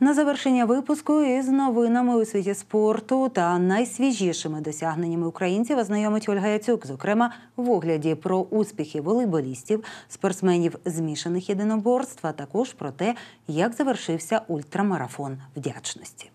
На завершення випуску із новинами у світі спорту та найсвіжішими досягненнями українців ознайомить Ольга Яцюк, зокрема в огляді про успіхи волейболістів, спортсменів змішаних єдиноборств, а також про те, як завершився ультрамарафон вдячності.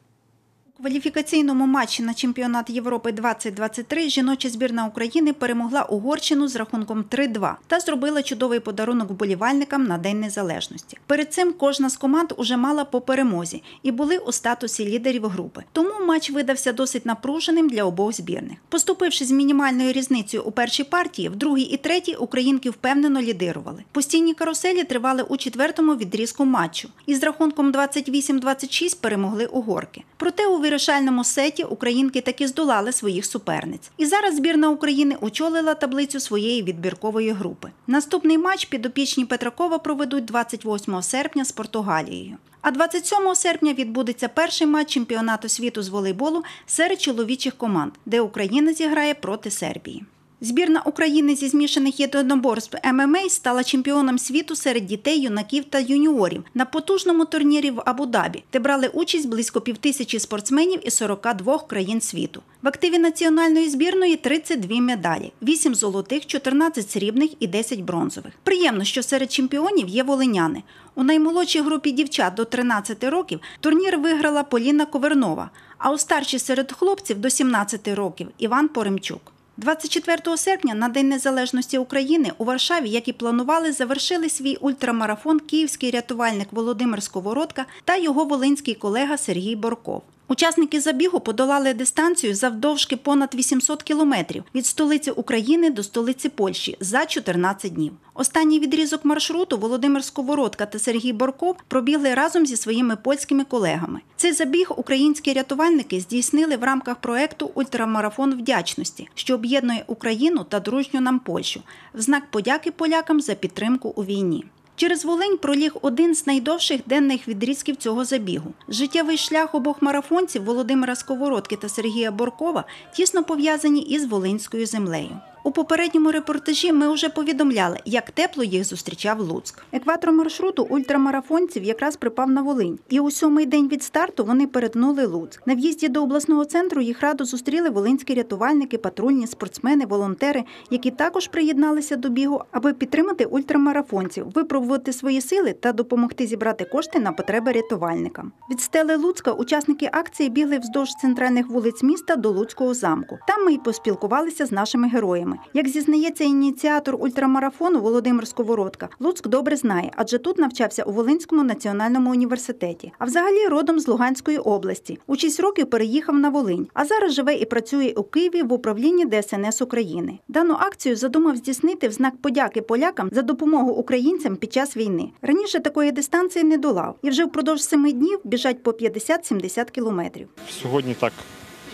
Кваліфікаційному матчі на чемпіонат Європи 2023 жіноча збірна України перемогла Угорщину з рахунком 3-2 та зробила чудовий подарунок вболівальникам на День Незалежності. Перед цим кожна з команд уже мала по перемозі і були у статусі лідерів групи. Тому матч видався досить напруженим для обох збірних. Поступивши з мінімальною різницею у першій партії, в другій і третій українки впевнено лідирували. Постійні каруселі тривали у четвертому відрізку матчу і з рахунком 28-26 перемогли угорки. Проте у вирішальному сеті українки таки здолали своїх суперниць. І зараз збірна України очолила таблицю своєї відбіркової групи. Наступний матч підопічні Петракова проведуть 28 серпня з Португалією. А 27 серпня відбудеться перший матч чемпіонату світу з волейболу серед чоловічих команд, де Україна зіграє проти Сербії. Збірна України зі змішаних єдиноборств ММА стала чемпіоном світу серед дітей, юнаків та юніорів на потужному турнірі в Абу-Дабі, де брали участь близько півтисячі спортсменів із 42 країн світу. В активі національної збірної 32 медалі: 8 золотих, 14 срібних і 10 бронзових. Приємно, що серед чемпіонів є волиняни. У наймолодшій групі дівчат до 13 років турнір виграла Поліна Ковернова, а у старшій серед хлопців до 17 років Іван Поремчук. 24 серпня на День Незалежності України у Варшаві, як і планували, завершили свій ультрамарафон київський рятувальник Володимир Сковородка та його волинський колега Сергій Борков. Учасники забігу подолали дистанцію завдовжки понад 800 кілометрів від столиці України до столиці Польщі за 14 днів. Останній відрізок маршруту Володимир Сковородка та Сергій Борков пробігли разом зі своїми польськими колегами. Цей забіг українські рятувальники здійснили в рамках проекту Ультрамарафон вдячності, що об'єднує Україну та дружню нам Польщу в знак подяки полякам за підтримку у війні. Через Волинь проліг один з найдовших денних відрізків цього забігу. Життєвий шлях обох марафонців Володимира Сковородки та Сергія Боркова тісно пов'язані із Волинською землею. У попередньому репортажі ми вже повідомляли, як тепло їх зустрічав Луцьк. Екватор маршруту ультрамарафонців якраз припав на Волинь, і у сьомий день від старту вони перетнули Луцьк. На в'їзді до обласного центру їх радо зустріли волинські рятувальники, патрульні, спортсмени, волонтери, які також приєдналися до бігу, аби підтримати ультрамарафонців, випробувати свої сили та допомогти зібрати кошти на потреби рятувальникам. Від стели Луцька учасники акції бігли вздовж центральних вулиць міста до Луцького замку. Там ми й поспілкувалися з нашими героями. Як зізнається ініціатор ультрамарафону Володимир Сковородка, Луцьк добре знає, адже тут навчався у Волинському національному університеті. А взагалі родом з Луганської області. У 6 років переїхав на Волинь, а зараз живе і працює у Києві в управлінні ДСНС України. Дану акцію задумав здійснити в знак подяки полякам за допомогу українцям під час війни. Раніше такої дистанції не долав, і вже впродовж семи днів біжать по 50-70 кілометрів. Сьогодні так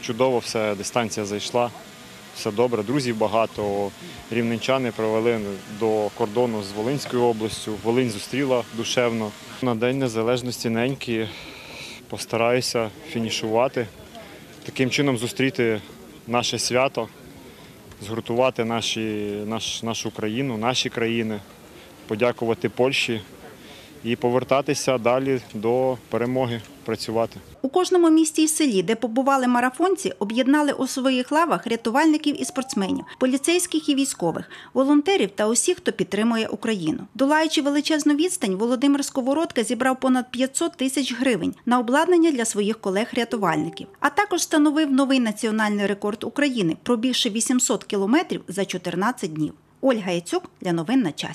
чудово, все, дистанція зайшла, все добре, друзів багато. Рівненчани привели до кордону з Волинською областю. Волинь зустріла душевно. На День Незалежності неньки постараюся фінішувати, таким чином зустріти наше свято, згуртувати наші, наш, нашу країну, наші країни, подякувати Польщі і повертатися далі до перемоги працювати. У кожному місті і селі, де побували марафонці, об'єднали у своїх лавах рятувальників і спортсменів, поліцейських і військових, волонтерів та усіх, хто підтримує Україну. Долаючи величезну відстань, Володимир Сковородка зібрав понад 500 тисяч гривень на обладнання для своїх колег-рятувальників, а також встановив новий національний рекорд України, пробігши 800 кілометрів за 14 днів. Ольга Яцюк для новин на часі.